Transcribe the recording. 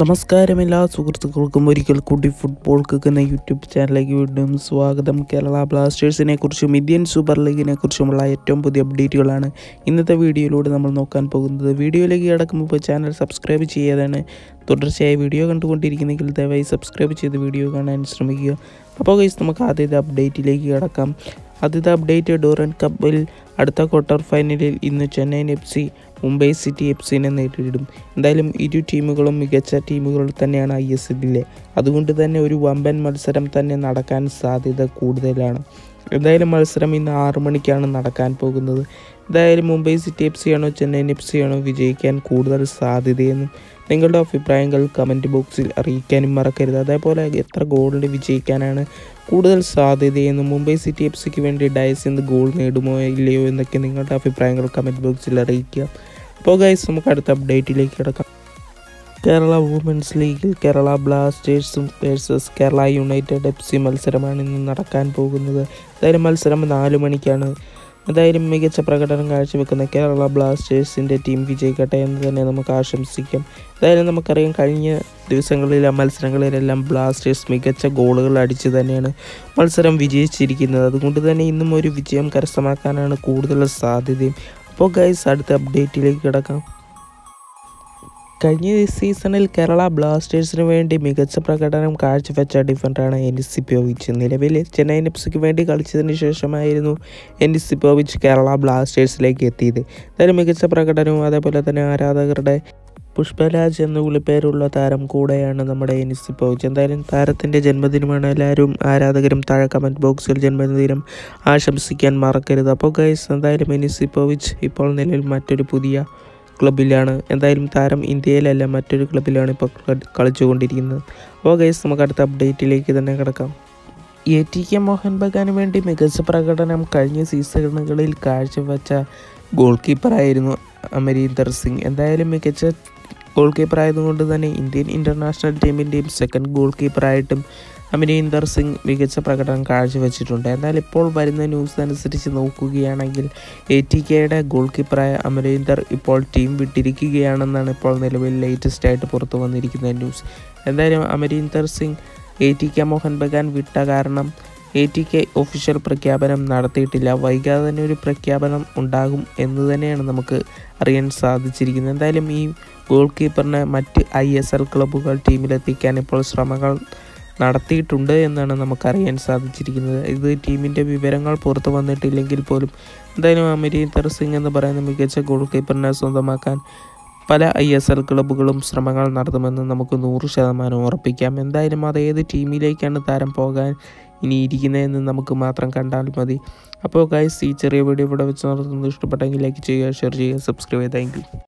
നമസ്കാരം എല്ലാ സുഹൃത്തുക്കൾക്കും ഒരിക്കൽ കൂടി ഫുട്ബോൾ കേൾക്കുന്ന യൂട്യൂബ് ചാനലിലേക്ക് വീണ്ടും സ്വാഗതം. കേരള ബ്ലാസ്റ്റേഴ്സിനെ കുറിച്ചും ഇന്ത്യൻ സൂപ്പർ ലീഗിനെ കുറിച്ചുമുള്ള ഏറ്റവും പുതിയ അപ്ഡേറ്റുകളാണ് ഇന്നത്തെ വീഡിയോയിലൂടെ നമ്മൾ നോക്കാൻ പോകുന്നത്. വീഡിയോയിലേക്ക് കിടക്കുമ്പോൾ ചാനൽ സബ്സ്ക്രൈബ് ചെയ്യാതാണ്. തുടർച്ചയായി വീഡിയോ കണ്ടുകൊണ്ടിരിക്കുന്നെങ്കിൽ ദയവായി സബ്സ്ക്രൈബ് ചെയ്ത് വീഡിയോ കാണാൻ ശ്രമിക്കുക. അപ്പോൾ ഗൈസ് നമുക്ക് ആദ്യത്തെ അപ്ഡേറ്റിലേക്ക് കിടക്കാം. ആദ്യത്തെ അപ്ഡേറ്റ് ഡോറൻ കപ്പിൽ അടുത്ത ക്വാർട്ടർ ഫൈനലിൽ ഇന്ന് Chennaiyin F C Mumbai city F സിനെ നേരിടും. എന്തായാലും ഇരു ടീമുകളും മികച്ച ടീമുകൾ തന്നെയാണ് ഐ എസ് എല്ലിലെ. അതുകൊണ്ട് തന്നെ ഒരു വമ്പൻ മത്സരം തന്നെ നടക്കാൻ സാധ്യത കൂടുതലാണ്. എന്തായാലും മത്സരം ഇന്ന് ആറു മണിക്കാണ് നടക്കാൻ പോകുന്നത്. എന്തായാലും മുംബൈ സിറ്റി എഫ് സി ആണോ ചെന്നൈയിൻ എഫ് സി ആണോ വിജയിക്കാൻ കൂടുതൽ സാധ്യതയെന്നും നിങ്ങളുടെ അഭിപ്രായങ്ങൾ കമന്റ് ബോക്സിൽ അറിയിക്കാനും മറക്കരുത്. അതേപോലെ എത്ര ഗോളിന് വിജയിക്കാനാണ് കൂടുതൽ സാധ്യതയെന്നും മുംബൈ സിറ്റി എഫ് സിക്ക് വേണ്ടി ഡയസ് ഇന്ന് ഗോൾ നേടുമോ ഇല്ലയോ എന്നൊക്കെ നിങ്ങളുടെ അഭിപ്രായങ്ങൾ കമന്റ് ബോക്സിൽ അറിയിക്കുക. അപ്പോൾ ഗൈസ് നമുക്ക് അടുത്ത അപ്ഡേറ്റിലേക്ക് കിടക്കാം. കേരള വുമൻസ് ലീഗിൽ Kerala ബ്ലാസ്റ്റേഴ്സും versus Kerala United F C മത്സരമാണ് ഇന്ന് നടക്കാൻ പോകുന്നത്. എന്തായാലും മത്സരം നാല് മണിക്കാണ്. എന്തായാലും മികച്ച പ്രകടനം കാഴ്ചവെക്കുന്ന കേരള ബ്ലാസ്റ്റേഴ്സിന്റെ ടീം വിജയിക്കട്ടെ എന്ന് തന്നെ നമുക്ക് ആശംസിക്കാം. എന്തായാലും നമുക്കറിയാം കഴിഞ്ഞ ദിവസങ്ങളിലെ മത്സരങ്ങളിലെല്ലാം ബ്ലാസ്റ്റേഴ്സ് മികച്ച ഗോളുകൾ അടിച്ച് തന്നെയാണ് മത്സരം വിജയിച്ചിരിക്കുന്നത്. അതുകൊണ്ട് തന്നെ ഇന്നും ഒരു വിജയം കരസ്ഥമാക്കാനാണ് കൂടുതൽ സാധ്യതയും. അപ്പോൾ ഗൈസ് അടുത്ത അപ്ഡേറ്റിലേക്ക് കിടക്കാം. കഴിഞ്ഞ സീസണിൽ കേരള ബ്ലാസ്റ്റേഴ്സിന് വേണ്ടി മികച്ച പ്രകടനം കാഴ്ചവെച്ച ഡിഫൻഡറാണ് എനിസിപ്പോവിച്ച് നിലവിൽ ചെന്നൈ എഫ്സിക്ക് വേണ്ടി കളിച്ചതിന് ശേഷമായിരുന്നു എനിസിപ്പോവിച്ച് കേരള ബ്ലാസ്റ്റേഴ്സിലേക്ക് എത്തിയത്. എന്തായാലും മികച്ച പ്രകടനവും അതേപോലെ തന്നെ ആരാധകരുടെ പുഷ്പരാജ് എന്ന വിളിപ്പേരുള്ള താരം കൂടെയാണ് നമ്മുടെ എനിസിപ്പോവിച്ച് എന്തായാലും താരത്തിന്റെ ജന്മദിനമാണ്. എല്ലാവരും ആരാധകരും താഴെ കമന്റ് ബോക്സിൽ ജന്മദിനം ആശംസിക്കാൻ മറക്കരുത്. അപ്പോൾ ഗൈസ് എന്തായാലും എനിസിപ്പോവിച്ച് ഇപ്പോൾ നിലവിൽ മറ്റൊരു പുതിയ ക്ലബിലാണ് എന്തായാലും താരം ഇന്ത്യയിലല്ല മറ്റൊരു ക്ലബിലാണ് ഇപ്പോൾ കളിച്ചുകൊണ്ടിരിക്കുന്നത്. ഓ ഗൈസ് നമുക്ക് അടുത്ത അപ്ഡേറ്റിലേക്ക് തന്നെ കിടക്കാം. എ ടി കെ മോഹൻ ബഗാന് വേണ്ടി മികച്ച പ്രകടനം കഴിഞ്ഞ സീസണുകളിൽ കാഴ്ചവെച്ച ഗോൾ കീപ്പറായിരുന്നു അമരീന്ദർ സിംഗ്. എന്തായാലും മികച്ച ഗോൾ കീപ്പർ ആയതുകൊണ്ട് തന്നെ ഇന്ത്യൻ ഇന്റർനാഷണൽ ടീമിന്റെയും സെക്കൻഡ് ഗോൾ കീപ്പറായിട്ടും അമരീന്ദർ സിംഗ് മികച്ച പ്രകടനം കാഴ്ചവെച്ചിട്ടുണ്ട്. എന്നാൽ ഇപ്പോൾ വരുന്ന ന്യൂസ് അനുസരിച്ച് നോക്കുകയാണെങ്കിൽ എ ടി കെയുടെ ഗോൾ കീപ്പറായ അമരീന്ദർ ഇപ്പോൾ ടീം വിട്ടിരിക്കുകയാണെന്നാണ് ഇപ്പോൾ നിലവിൽ ലേറ്റസ്റ്റ് ആയിട്ട് പുറത്തു വന്നിരിക്കുന്ന ന്യൂസ് എന്തായാലും Amarinder Singh A T K Mohun Bagan വിട്ട കാരണം എ ടി കെ ഒഫീഷ്യൽ പ്രഖ്യാപനം നടത്തിയിട്ടില്ല. വൈകാതെ തന്നെ ഒരു പ്രഖ്യാപനം ഉണ്ടാകും എന്ന് തന്നെയാണ് നമുക്ക് അറിയാൻ സാധിച്ചിരിക്കുന്നത്. എന്തായാലും ഈ ഗോൾ കീപ്പറിനെ മറ്റ് ഐ എസ് എൽ ക്ലബ്ബുകൾ ടീമിലെത്തിക്കാൻ ഇപ്പോൾ ശ്രമങ്ങൾ നടത്തിയിട്ടുണ്ട് എന്നാണ് നമുക്കറിയാൻ സാധിച്ചിരിക്കുന്നത്. ഇത് ടീമിന്റെ വിവരങ്ങൾ പുറത്തു വന്നിട്ടില്ലെങ്കിൽ പോലും എന്തായാലും അമരീന്ദർ സിംഗ് എന്ന് പറയുന്ന മികച്ച ഗോൾ കീപ്പറിനെ സ്വന്തമാക്കാൻ പല ഐ എസ് എൽ ക്ലബ്ബുകളും ശ്രമങ്ങൾ നടത്തുമെന്ന് നമുക്ക് നൂറ് ശതമാനം ഉറപ്പിക്കാം. എന്തായാലും അത് ഏത് ടീമിലേക്കാണ് താരം പോകാൻ ഇനി ഇരിക്കുന്നതെന്ന് നമുക്ക് മാത്രം കണ്ടാൽ മതി. അപ്പോൾ ഗൈസ് ഈ ചെറിയ വീഡിയോ ഇവിടെ വെച്ച് നടത്തുന്നത് ഇഷ്ടപ്പെട്ടെങ്കിൽ ലൈക്ക് ചെയ്യുക ഷെയർ ചെയ്യുക സബ്സ്ക്രൈബ് ചെയ്യുക താങ്ക്